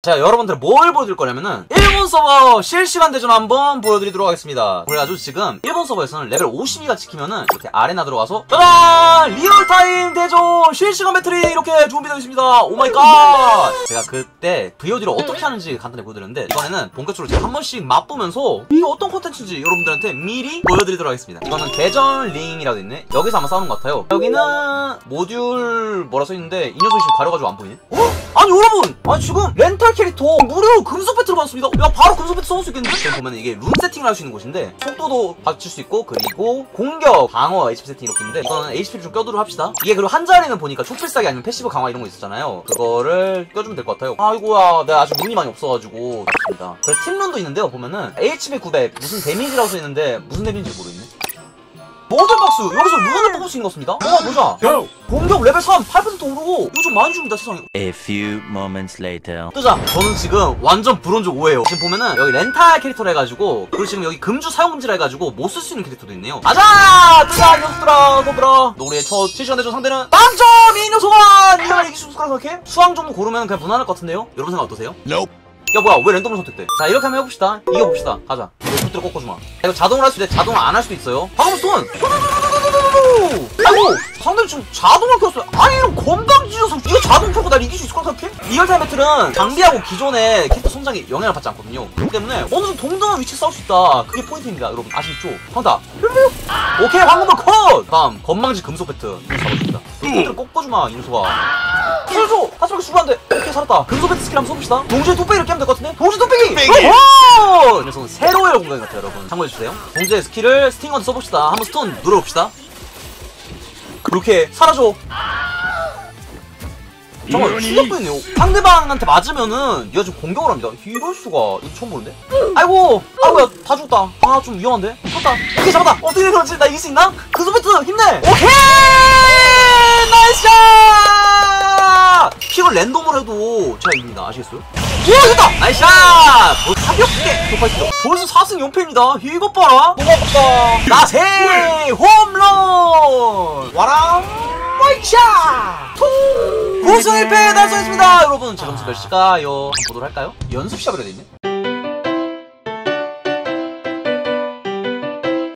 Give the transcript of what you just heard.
자 여러분들 뭘 보여드릴 거냐면은 일본 서버 실시간 대전 한번 보여드리도록 하겠습니다. 그래가지고 지금 일본 서버에서는 레벨 52가 찍히면은 이렇게 arena 들어가서 짜잔! real-time 대전 실시간 battle이 이렇게 준비되어 있습니다. oh my god! 제가 그때 VOD를 어떻게 하는지 간단히 보여드렸는데 이번에는 본격적으로 제가 한 번씩 맛보면서 이게 어떤 콘텐츠인지 여러분들한테 미리 보여드리도록 하겠습니다. 이거는 대전 링이라고 있네. 여기서 아마 싸우는 것 같아요. 여기는 모듈 뭐라 써있는데 이 녀석이 지금 가려가지고 안 보이네. 어? 아니 여러분! 아니 지금 렌탈 캐릭터 무료 금속 배트를 받았습니다. 야 바로 금속 배트 써볼 수 있겠는데? 지금 보면 이게 룬 세팅을 할 수 있는 곳인데 속도도 받칠 수 있고 그리고 공격 방어 HP 세팅 이렇게 있는데 이거는 HP를 좀 껴두도록 합시다. 이게 그리고 한 자리는 보니까 초필살기 아니면 passive 강화 이런 거 있었잖아요. 그거를 껴주면 될 것 같아요. 아이고야 내가 아직 rune이 많이 없어가지고. 좋습니다. 그래서 팀 rune도 있는데요 보면은 HP 900 무슨 damage라고 써있는데 무슨 damage인지 모르겠네 모듈박스 여기서 rune을 뽑을 수 있는 것입니다. 어 보자. 공격 레벨 3 8% 오르고 이거 좀 많이 줍니다 세상에. A few moments later. 뜨자. 저는 지금 완전 bronze 5예요. 지금 보면은 여기 렌탈 캐릭터로 해가지고 그리고 지금 여기 금주 사용 금지라 해가지고 못 쓸 수 있는 캐릭터도 있네요. 가자! 뜨자 이 녀석들아 너들아 우리의 첫 실시간 대전 상대는 빵점 이 녀석아 니가 이길 수 있을 거라 생각해? 수학 정도 고르면 그냥 무난할 것 같은데요? 여러분 생각 어떠세요? 야 뭐야. 왜 랜덤으로 선택돼? 자 이렇게 한번 해봅시다. 이겨봅시다. 가자 이거 꺾어주마. 이거 자동으로 할 수도 있는데 자동으로 안할 수도 있어요. 방금 stun! 아이고 상대는 지금 자동을 켰어요. 아니 이런 건방진 녀석 이거 자동 켜고 날 이길 수 있을 것 같아? real-time battle은 장비하고 기존의 캐릭터 성장이 영향을 받지 않거든요. 그렇기 때문에 어느 정도 동등한 위치에 싸울 수 있다. 그게 포인트입니다 여러분. 아시겠죠? 한다 오케이 방금도 컷! 다음 건방진 금속 배트. 이거 잡아줍니다. 이것들을 꺾어주마 이 녀석 안돼 오케이 살았다. battle skill 한번 써봅시다. 동시에 뚝배기 이렇게 하면 될 것 같은데? 동시에 뚝배기! 녀석은 세로의 공간 같아요 여러분. 참고해주세요. 동시에 skill을 스팅어한테 써봅시다. 한번 stun 눌러봅시다. 그렇게 사라져. 정말 충격도 있네요. 상대방한테 맞으면은 얘가 지금 공격을 합니다. 이럴 수가. 이거 처음 보는데? 아이고! 아이고야. 다 죽었다. 아 좀 위험한데? 잡았다. 오케이 잡았다. 어떻게 된 거지? 나 이길 수 있나? 금속배트 힘내! 오케이! nice shot pick을 랜덤으로 해도 제가 이깁니다. 아시겠어요? 우와 이겼다! 나이스 샷! 어, 가볍게 돌파했어 벌써 4승 4패입니다. 이것 봐라. 아깝다. 나세! 홈런! 와라 와이차 고승 1패 달성했습니다. 여러분 제 점수 몇일까요? 한번 보도록 할까요? 연습 시합이라 돼있네